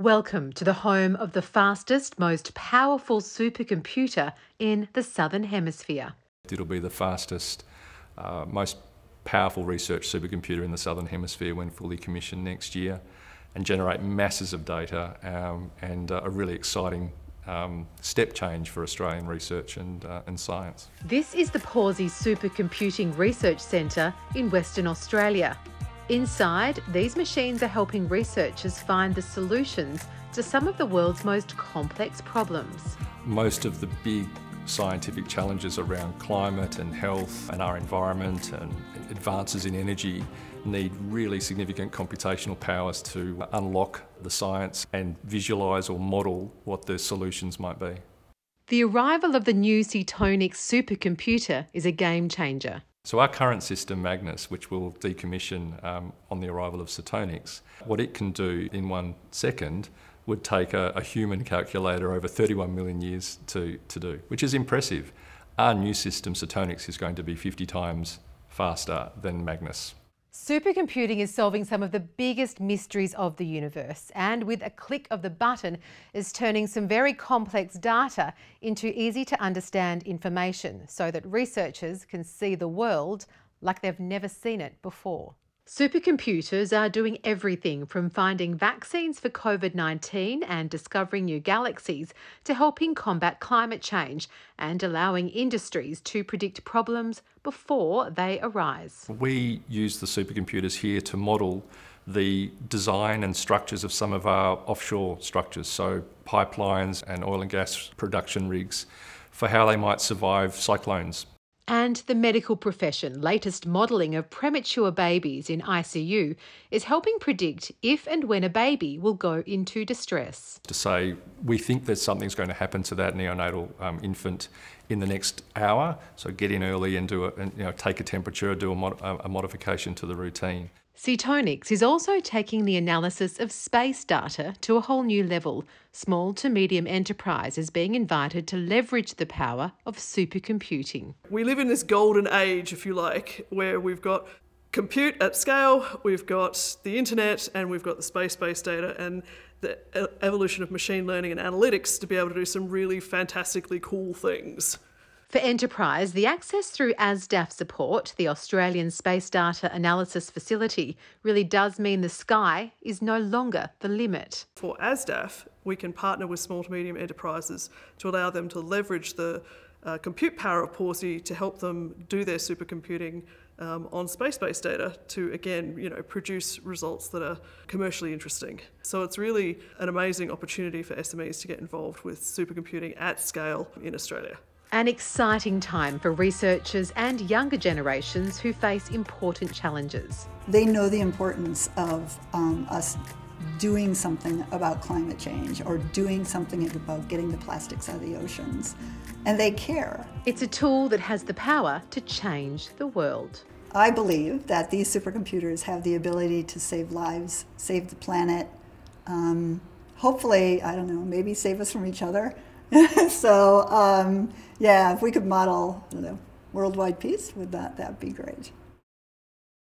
Welcome to the home of the fastest, most powerful supercomputer in the Southern Hemisphere. It'll be the fastest, uh, most powerful research supercomputer in the Southern Hemisphere when fully commissioned next year and generate masses of data um, and uh, a really exciting um, step change for Australian research and, uh, and science. This is the Pawsey Supercomputing Research Centre in Western Australia. Inside, these machines are helping researchers find the solutions to some of the world's most complex problems. Most of the big scientific challenges around climate and health and our environment and advances in energy need really significant computational powers to unlock the science and visualise or model what the solutions might be. The arrival of the new Setonix supercomputer is a game changer. So our current system, Magnus, which will decommission um, on the arrival of Setonix, what it can do in one second would take a, a, human calculator over 31 million years to, to do, which is impressive. Our new system, Setonix, is going to be 50 times faster than Magnus. Supercomputing is solving some of the biggest mysteries of the universe and with a click of the button is turning some very complex data into easy to understand information so that researchers can see the world like they've never seen it before. Supercomputers are doing everything from finding vaccines for COVID 19 and discovering new galaxies to helping combat climate change and allowing industries to predict problems before they arise. We use the supercomputers here to model the design and structures of some of our offshore structures, so pipelines and oil and gas production rigs, for how they might survive cyclones and the medical profession latest modelling of premature babies in ICU is helping predict if and when a baby will go into distress. To say, we think that something's going to happen to that neonatal um, infant in the next hour, so get in early and do a, and, you know, take a temperature, do a, mod a modification to the routine. Setonix is also taking the analysis of space data to a whole new level. Small to medium enterprise is being invited to leverage the power of supercomputing. We live in this golden age, if you like, where we've got compute at scale, we've got the internet, and we've got the space based data, and the evolution of machine learning and analytics to be able to do some really fantastically cool things. For Enterprise, the access through ASDAF support, the Australian Space Data Analysis Facility, really does mean the sky is no longer the limit. For ASDAF, we can partner with small to medium enterprises to allow them to leverage the uh, compute power of Pawsey to help them do their supercomputing um, on space-based data to again, you know, produce results that are commercially interesting. So it's really an amazing opportunity for SMEs to get involved with supercomputing at scale in Australia. An exciting time for researchers and younger generations who face important challenges. They know the importance of um, us doing something about climate change or doing something about getting the plastics out of the oceans, and they care. It's a tool that has the power to change the world. I believe that these supercomputers have the ability to save lives, save the planet, um, hopefully, I don't know, maybe save us from each other. so, um, yeah, if we could model you know, worldwide peace, would that that be great?